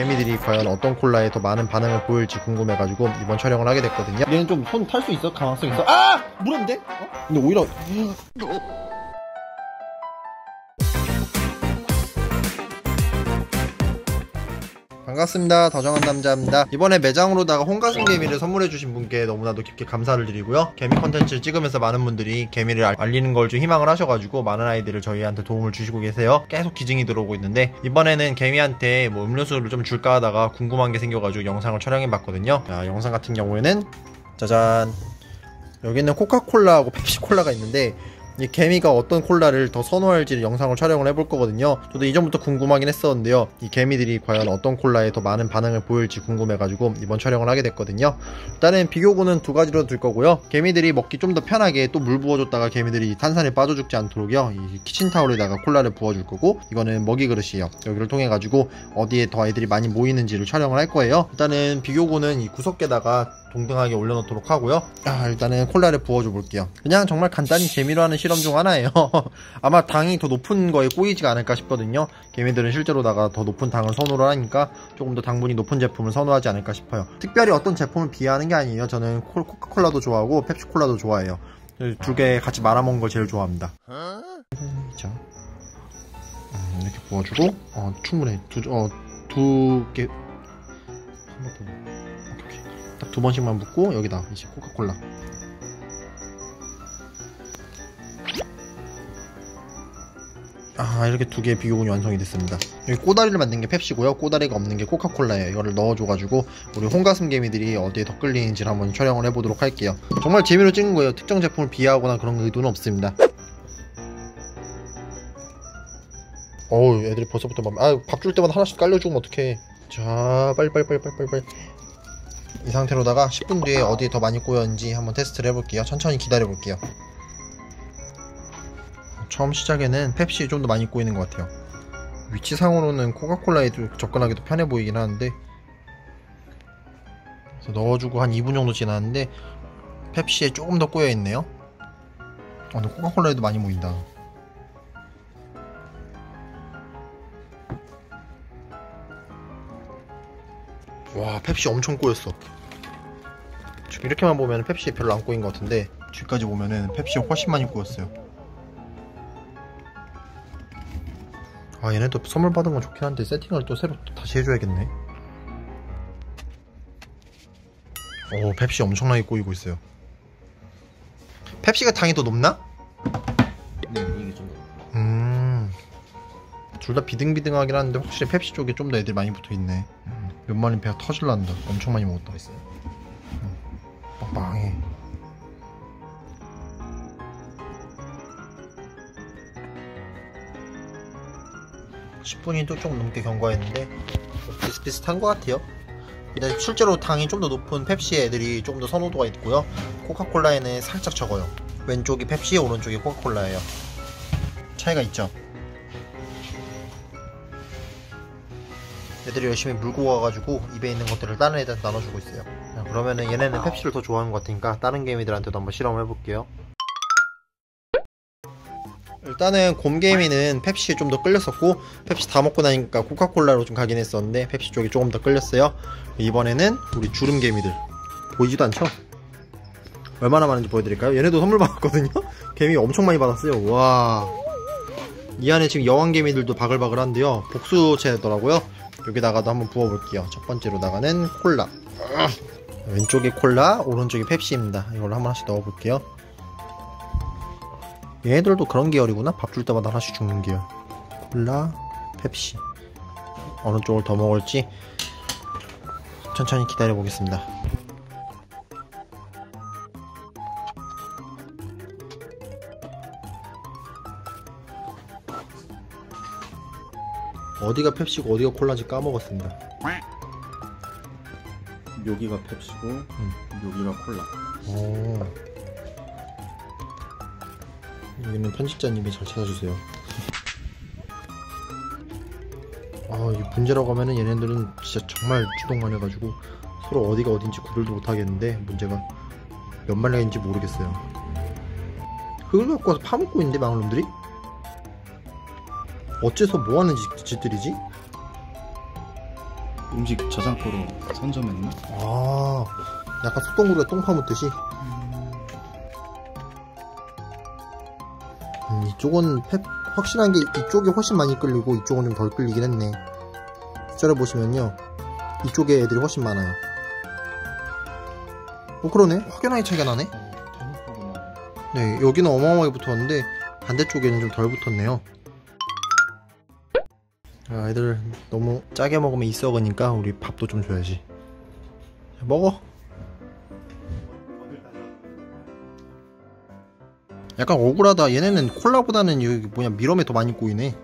개미들이 과연 어떤 콜라에 더 많은 반응을 보일지 궁금해가지고 이번 촬영을 하게 됐거든요. 얘는 좀 손 탈 수 있어? 가능성 있어? 아! 물었는데? 어? 근데 오히려 반갑습니다. 더정한 남자입니다. 이번에 매장으로다가 홍가슴 개미를 선물해주신 분께 너무나도 깊게 감사를 드리고요. 개미 컨텐츠를 찍으면서 많은 분들이 개미를 알- 알리는 걸 좀 희망을 하셔가지고 많은 아이들을 저희한테 도움을 주시고 계세요. 계속 기증이 들어오고 있는데 이번에는 개미한테 뭐 음료수를 좀 줄까 하다가 궁금한 게 생겨가지고 영상을 촬영해봤거든요. 자, 영상 같은 경우에는 짜잔 여기는 코카콜라하고 펩시콜라가 있는데 이 개미가 어떤 콜라를 더 선호할지 영상을 촬영을 해볼 거거든요. 저도 이전부터 궁금하긴 했었는데요. 이 개미들이 과연 어떤 콜라에 더 많은 반응을 보일지 궁금해가지고 이번 촬영을 하게 됐거든요. 일단은 비교고는 두 가지로 둘 거고요. 개미들이 먹기 좀 더 편하게 또 물 부어줬다가 개미들이 탄산에 빠져 죽지 않도록요. 이 키친타올에다가 콜라를 부어줄 거고 이거는 먹이 그릇이에요. 여기를 통해 가지고 어디에 더 아이들이 많이 모이는지를 촬영을 할 거예요. 일단은 비교고는 이 구석에다가 동등하게 올려놓도록 하고요. 아, 일단은 콜라를 부어줘 볼게요. 그냥 정말 간단히 재미로 하는 실험 중 하나예요. 아마 당이 더 높은 거에 꼬이지가 않을까 싶거든요. 개미들은 실제로다가 더 높은 당을 선호를 하니까 조금 더 당분이 높은 제품을 선호하지 않을까 싶어요. 특별히 어떤 제품을 비하하는 게 아니에요. 저는 콜- 코카콜라도 좋아하고 펩시콜라도 좋아해요. 두 개 같이 말아먹는 걸 제일 좋아합니다. 자, 음, 이렇게 부어주고 어, 충분해. 두, 어, 두 개. 한 번 더. 오케이, 오케이. 딱두 번씩만 붓고 여기다 이제 코카콜라. 아 이렇게 두 개의 비교군이 완성이 됐습니다 여기 꼬다리를 만든 게 펩시고요 꼬다리가 없는 게 코카콜라예요 이거를 넣어줘가지고 우리 홍가슴 개미들이 어디에 더 끌리는지를 한번 촬영을 해보도록 할게요 정말 재미로 찍은 거예요 특정 제품을 비하하거나 그런 의도는 없습니다 어우 애들이 벌써부터 막, 아, 밥 줄 때마다 하나씩 깔려주면 어떡해. 자, 빨리, 빨리, 빨리, 빨리, 빨리, 빨리. 이 상태로다가 10분 뒤에 어디에 더 많이 꼬였는지 한번 테스트를 해볼게요. 천천히 기다려볼게요. 처음 시작에는 펩시에 좀더 많이 꼬이는 것 같아요. 위치상으로는 코카콜라에 좀 접근하기도 편해 보이긴 하는데, 그래서 넣어주고 한 2분 정도 지났는데, 펩시에 조금 더 꼬여 있네요. 어, 근데 코카콜라에도 많이 모인다. 와 펩시 엄청 꼬였어 지금 이렇게만 보면 펩시 별로 안 꼬인 것 같은데 뒤까지 보면은 펩시 훨씬 많이 꼬였어요 아 얘네도 선물 받은 건 좋긴 한데 세팅을 또 새로 또 다시 해줘야겠네 오 펩시 엄청나게 꼬이고 있어요 펩시가 당이 더 높나? 네, 이게 좀 더. 음. 둘 다 비등비등하긴 한데 확실히 펩시 쪽에 좀 더 애들이 많이 붙어있네 몇 마리 배가 터질란다 엄청 많이 먹었다 맛있어요. 빵빵해. (10분이) 또좀 넘게 경과했는데 뭐 비슷비슷한 것 같아요. 근데 실제로 당이 좀 더 높은 펩시 애들이 좀 더 선호도가 있고요. 코카콜라에는 살짝 적어요. 왼쪽이 펩시 오른쪽이 코카콜라예요. 차이가 있죠? 애들이 열심히 물고 가가지고 입에 있는 것들을 다른 애들한테 나눠주고 있어요. 자, 그러면은 얘네는 펩시를 더 좋아하는 것 같으니까 다른 개미들한테도 한번 실험을 해볼게요 일단은 곰개미는 펩시에 좀더 끌렸었고 펩시 다 먹고 나니까 코카콜라로 좀 가긴 했었는데 펩시 쪽이 조금 더 끌렸어요. 이번에는 우리 주름개미들. 보이지도 않죠? 얼마나 많은지 보여드릴까요? 얘네도 선물 받았거든요? 개미 엄청 많이 받았어요. 와... 이 안에 지금 여왕개미들도 바글바글한데요. 복수체더라고요. 여기다가도 한번 부어볼게요. 첫 번째로다가는 콜라. 왼쪽이 콜라 오른쪽이 펩시입니다. 이걸 한 번씩 넣어볼게요 얘네들도 그런 계열이구나. 밥 줄 때마다 하나씩 죽는 계열. 콜라 펩시. 어느 쪽을 더 먹을지 천천히 기다려 보겠습니다. 어디가 펩시고 어디가 콜라인지 까먹었습니다. 여기가 펩시고 여기가 콜라. 오. 여기는 편집자님이 잘 찾아주세요. 아, 이 문제라고 하면은 얘네들은 진짜 정말 주동만 해가지고 서로 어디가 어딘지 구별도 못하겠는데 문제가 몇 마리인지 모르겠어요. 흙을 갖고 와서 파먹고 있는데 망울놈들이? 어째서 뭐하는 짓- 짓들이지? 음식 저장고로 선점했나? 아, 약간 소똥구리가 똥 파묻듯이. 음, 이쪽은 펩, 확실한 게 이쪽이 훨씬 많이 끌리고 이쪽은 좀 덜 끌리긴 했네. 숫자를 보시면요. 이쪽에 애들이 훨씬 많아요. 어, 그러네. 확연하게 차이가 나네. 네, 여기는 어마어마하게 붙었는데 반대쪽에는 좀 덜 붙었네요. 아, 애들 너무 짜게 먹으면 이 썩으니까 우리 밥도 좀 줘야지. 자, 먹어. 약간 억울하다. 얘네는 콜라보다는 여기 뭐냐 미럼에 더 많이 꼬이네.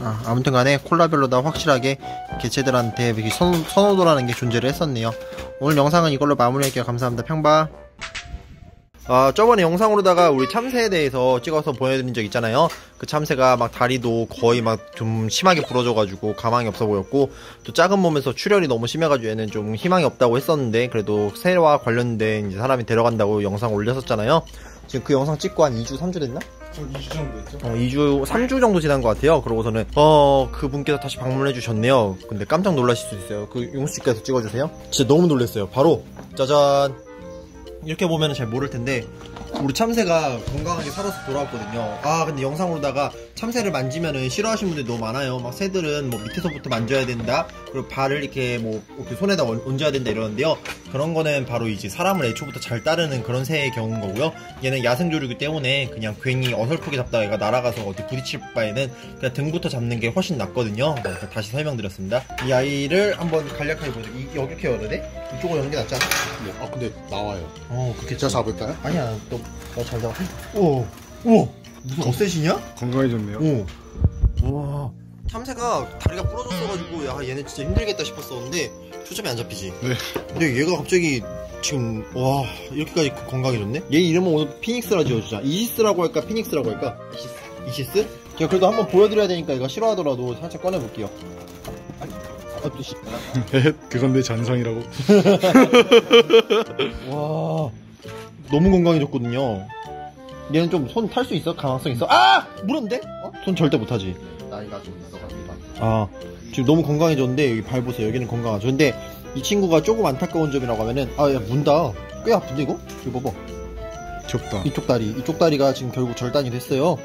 아, 아무튼 간에 콜라별로 다 확실하게 개체들한테 선호도라는 게 존재를 했었네요. 오늘 영상은 이걸로 마무리할게요. 감사합니다. 평바. 아, 저번에 영상으로다가 우리 참새에 대해서 찍어서 보여드린 적 있잖아요. 그 참새가 막 다리도 거의 막 좀 심하게 부러져가지고 가망이 없어 보였고, 또 작은 몸에서 출혈이 너무 심해가지고 얘는 좀 희망이 없다고 했었는데, 그래도 새와 관련된 이제 사람이 데려간다고 영상 올렸었잖아요. 지금 그 영상 찍고 한 2주, 3주 됐나? 2주 정도 했죠? 어, 2주, 3주 정도 지난 것 같아요. 그러고서는, 어, 그 분께서 다시 방문해 주셨네요. 근데 깜짝 놀라실 수 있어요. 그 용수씨께서 찍어주세요. 진짜 너무 놀랐어요. 바로, 짜잔. 이렇게 보면 잘 모를 텐데, 우리 참새가 건강하게 살아서 돌아왔거든요. 아, 근데 영상으로다가 참새를 만지면은 싫어하시는 분들이 너무 많아요. 막 새들은 뭐 밑에서부터 만져야 된다. 그리고 발을 이렇게 뭐 이렇게 손에다 얹- 얹어야 된다 이러는데요. 그런 거는 바로 이제 사람을 애초부터 잘 따르는 그런 새의 경우인 거고요. 얘는 야생조류이기 때문에 그냥 괜히 어설프게 잡다가 얘가 날아가서 어디 부딪힐 바에는 그냥 등부터 잡는 게 훨씬 낫거든요. 네, 그러니까 다시 설명드렸습니다. 이 아이를 한번 간략하게 보죠. 이, 여기 이렇게 열어야 돼? 이쪽으로 여는 게 낫지 않아? 네. 아 근데 나와요. 어, 그렇게 제가 잡을까요? 아니야, 너, 너잘 잡아. 오, 오, 무슨 어쌔시냐? 건강해졌네요. 오. 와. 참새가 다리가 부러졌어가지고, 야, 얘는 진짜 힘들겠다 싶었었는데, 초점이 안 잡히지. 네. 근데 얘가 갑자기, 지금, 와, 이렇게까지 건강해졌네? 얘 이름은 오늘 피닉스라 지어주자. 이시스라고 할까, 피닉스라고 할까? 이시스. 이시스? 제가 그래도 한번 보여드려야 되니까 얘가 싫어하더라도 살짝 꺼내볼게요. 아, 또 씨. 그건 내 잔상이라고. 와 너무 건강해졌거든요 얘는 좀 손 탈 수 있어? 가능성 있어? 아! 물었는데? 어? 손 절대 못하지 나이가 좀 있어가지고. 아 지금 너무 건강해졌는데 여기 발 보세요 여기는 건강하죠 근데 이 친구가 조금 안타까운 점이라고 하면은 아 야 문다 꽤 아픈데 이거? 이거 봐봐 좁다. 이쪽 다리 이쪽 다리가 지금 결국 절단이 됐어요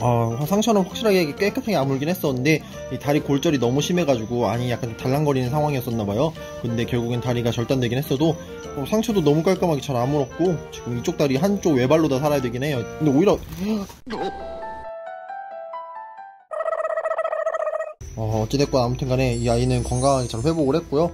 아 상처는 확실하게 깨끗하게 아물긴 했었는데 이 다리 골절이 너무 심해가지고 아니 약간 좀 달랑거리는 상황이었었나봐요. 근데 결국엔 다리가 절단되긴 했어도 어, 상처도 너무 깔끔하게 잘 아물었고 지금 이쪽 다리 한쪽 외발로 다 살아야 되긴 해요. 근데 오히려 어, 어찌됐건 아무튼 간에 이 아이는 건강하게 잘 회복을 했고요.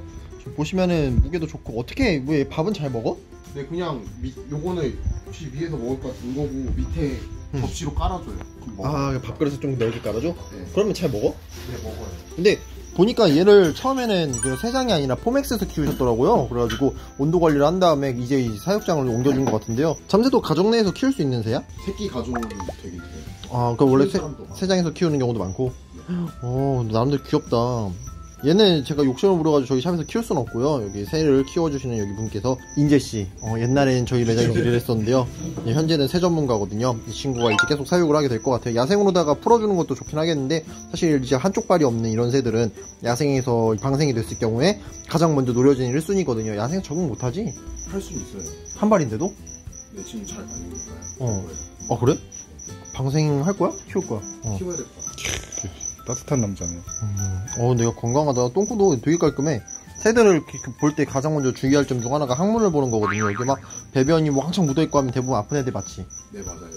보시면은 무게도 좋고 어떻게 왜 밥은 잘 먹어? 네 그냥 미, 요거는 혹시 위에서 먹을 것 같은 거고 밑에 음. 접시로 깔아줘요. 그럼 먹어. 아 밥그릇을 좀 넓게 깔아줘? 네. 그러면 잘 먹어? 네 먹어요. 근데 보니까 얘를 처음에는 그 세장이 아니라 포맥스에서 키우셨더라고요. 그래가지고 온도 관리를 한 다음에 이제 이 사육장을 옮겨준 것 같은데요. 참새도 가정 내에서 키울 수 있는 새야? 새끼 가져오는 되긴 돼요. 아, 그 원래 새. 새장에서 키우는 경우도 많고. 어, 나름대로 귀엽다. 얘는 제가 욕심을 부려가지고 저희 샵에서 키울 수는 없고요. 여기 새를 키워주시는 여기 분께서 인재씨. 어, 옛날엔 저희 매장에서 일을 했었는데요. 예, 현재는 새 전문가거든요. 이 친구가 이제 계속 사육을 하게 될 것 같아요. 야생으로다가 풀어주는 것도 좋긴 하겠는데 사실 이제 한쪽 발이 없는 이런 새들은 야생에서 방생이 됐을 경우에 가장 먼저 노려지는 1순위거든요. 야생 적응 못하지? 할 수는 있어요. 한 발인데도? 네 지금 잘 다니니까요. 어. 거예요. 아 그래? 방생할 거야? 키울 거야? 어. 키워야 될것 같아요. 따뜻한 남자네. 음, 어, 내가 건강하다. 똥구도 되게 깔끔해. 새들을 볼 때 가장 먼저 주의할 점 중 하나가 항문을 보는 거거든요. 이게 막 배변이 뭐 한창 묻어있고 하면 대부분 아픈 애들 맞지? 네 맞아요.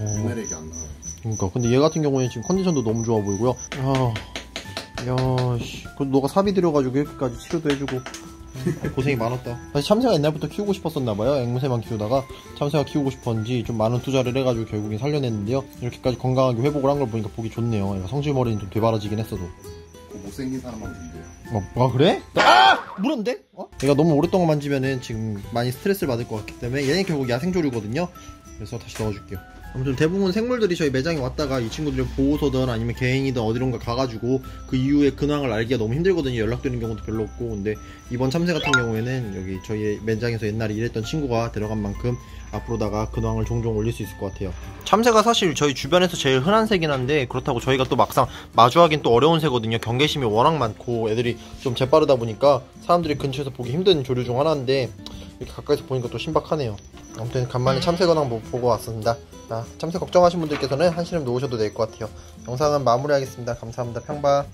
어, 유메렉이 안 나와요. 그러니까. 근데 얘 같은 경우에는 지금 컨디션도 너무 좋아 보이고요. 아, 야, 씨. 그래도 너가 사비 들여가지고 이렇게까지 치료도 해주고. 음, 고생이 많았다. 사실 참새가 옛날부터 키우고 싶었었나봐요. 앵무새만 키우다가 참새가 키우고 싶었는지 좀 많은 투자를 해가지고 결국엔 살려냈는데요. 이렇게까지 건강하게 회복을 한 걸 보니까 보기 좋네요. 얘가 성질머리는 좀 되바라지긴 했어도. 그 못생긴 사람만 문제예요. 어, 아 그래? 아! 물었는데? 어? 얘가 너무 오랫동안 만지면은 지금 많이 스트레스를 받을 것 같기 때문에 얘는 결국 야생조류거든요. 그래서 다시 넣어줄게요. 아무튼 대부분 생물들이 저희 매장에 왔다가 이 친구들을 보호소든 아니면 개인이든 어디론가 가가지고 그 이후에 근황을 알기가 너무 힘들거든요. 연락되는 경우도 별로 없고. 근데 이번 참새 같은 경우에는 여기 저희 매장에서 옛날에 일했던 친구가 데려간 만큼 앞으로다가 근황을 종종 올릴 수 있을 것 같아요. 참새가 사실 저희 주변에서 제일 흔한 새긴 한데 그렇다고 저희가 또 막상 마주하긴 또 어려운 새거든요. 경계심이 워낙 많고 애들이 좀 재빠르다 보니까 사람들이 근처에서 보기 힘든 조류 중 하나인데 이렇게 가까이서 보니까 또 신박하네요. 아무튼 간만에 참새 근황 보- 보고 왔습니다. 자, 참새 걱정하신 분들께서는 한시름 놓으셔도 될 것 같아요. 영상은 마무리하겠습니다. 감사합니다. 평바.